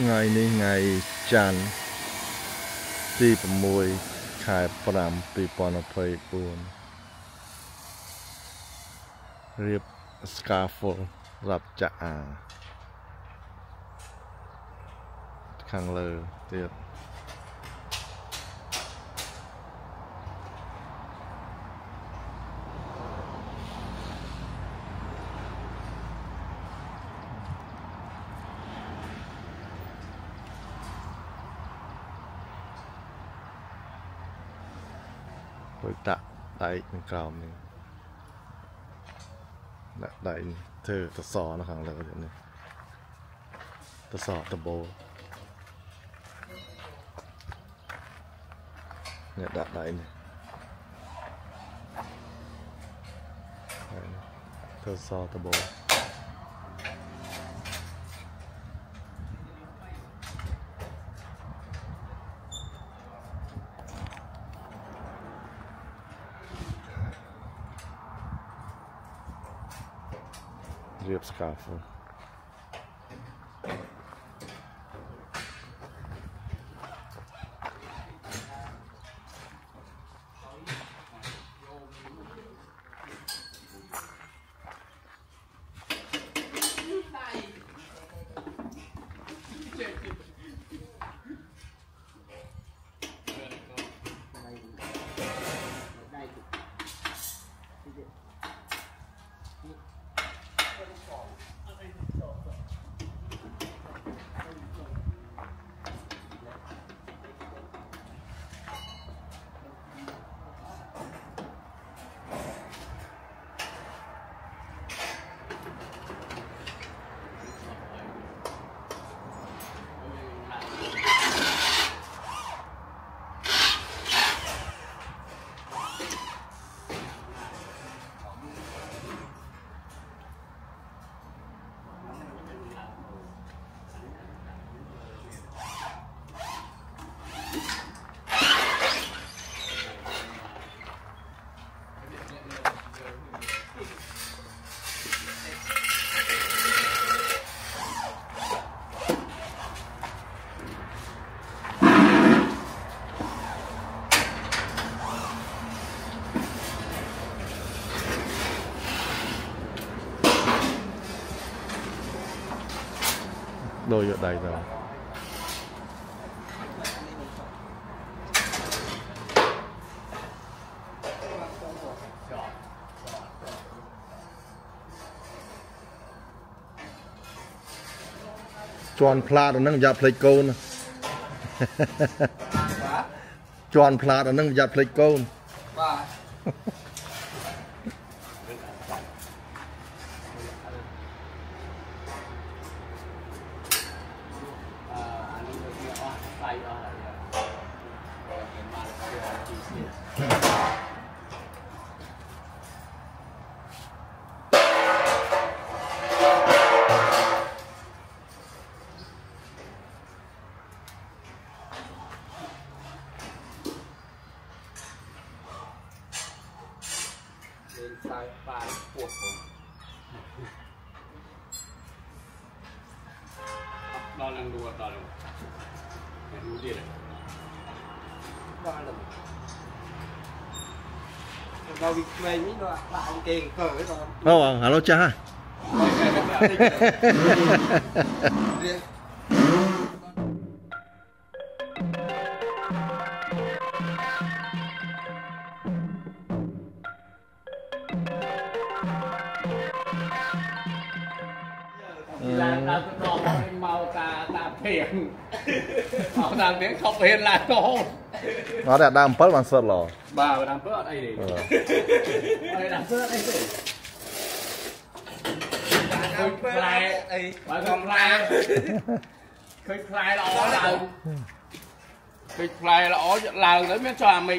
ថ្ងៃនេះថ្ងៃច័ន្ទទី6ខែ5 2024រៀប scaffold រាប់ចាក់អាខាងលើទៀត រួចដាក់ដែកនៅក្រោមនេះដាក់ដែកធ្វើតសនៅខាងលើនេះតសដបោនេះដាក់ដែកនេះធ្វើសដបោ រៀប ដូចយកដៃទៅជន់ផ្លាតអានឹងយ៉ាប់ផ្លេចកូនជន់ផ្លាតអានឹងយ៉ាប់ផ្លេចកូន លេងខ្សែបានពោះផងដល់នឹងដួលដល់នឹងដួលទៀតដល់ មកតាតាភៀងមកតាមភៀងខប់ហ៊ានឡើងកោអត់តែដើម7បានសិតឡបាទដើម7អត់អីទេអត់ដើម7អត់អីទេឃើញផ្លែអីបើឃើញផ្លែឃើញផ្លែល្អឡើងឃើញផ្លែល្អឡើងទៅមានចុះអាមេ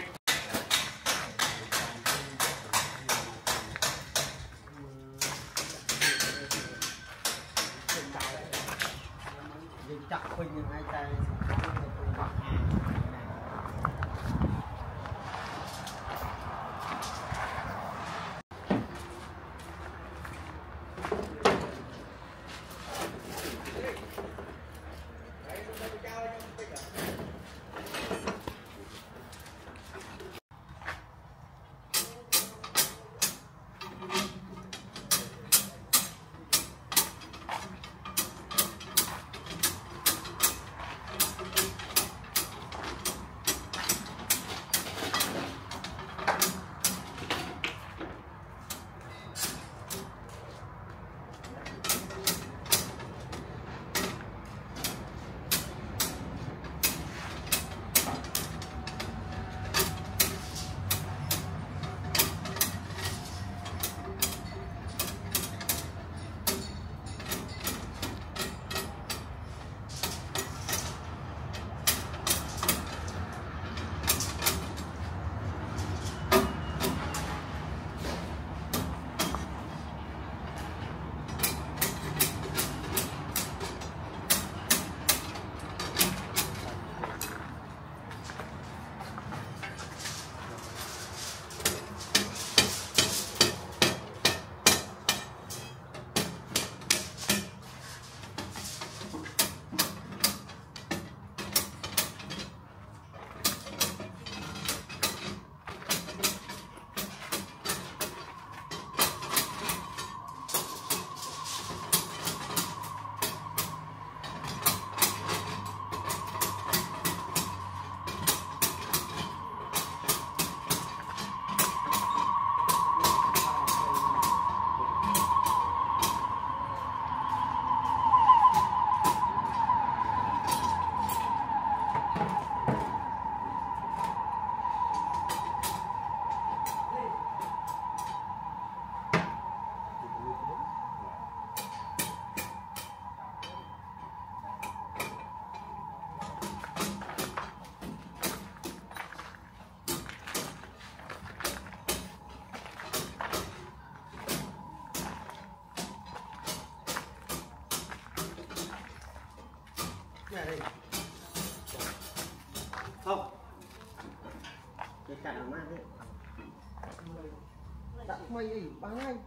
đặt mày đi bán anh.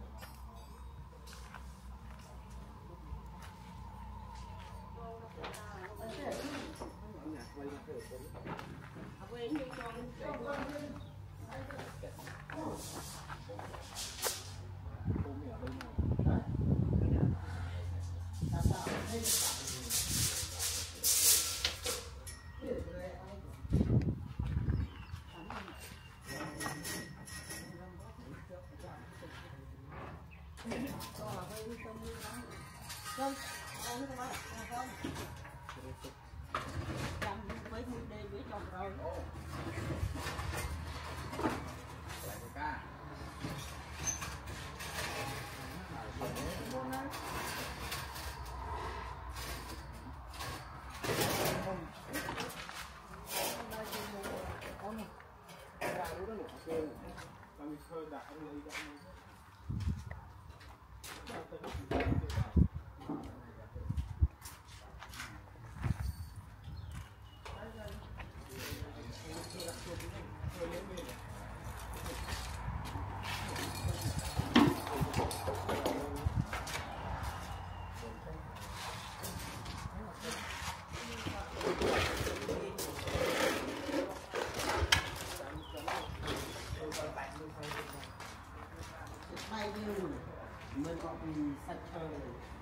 got me such a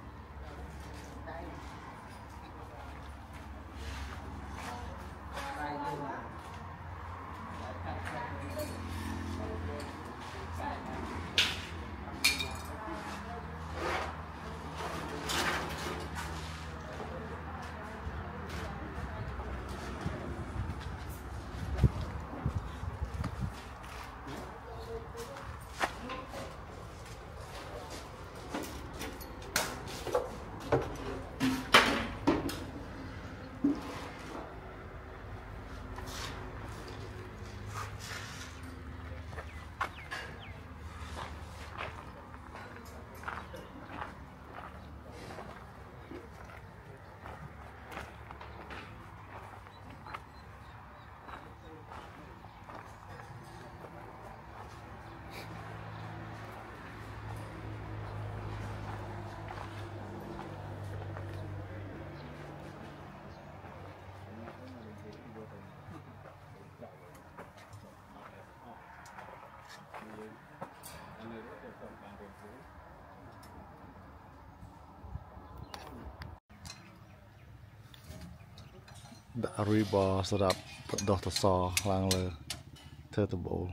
ដាក់ ribbon សម្រាប់ដុសតសឡើងលើធ្វើដំបូល